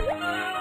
Whoa!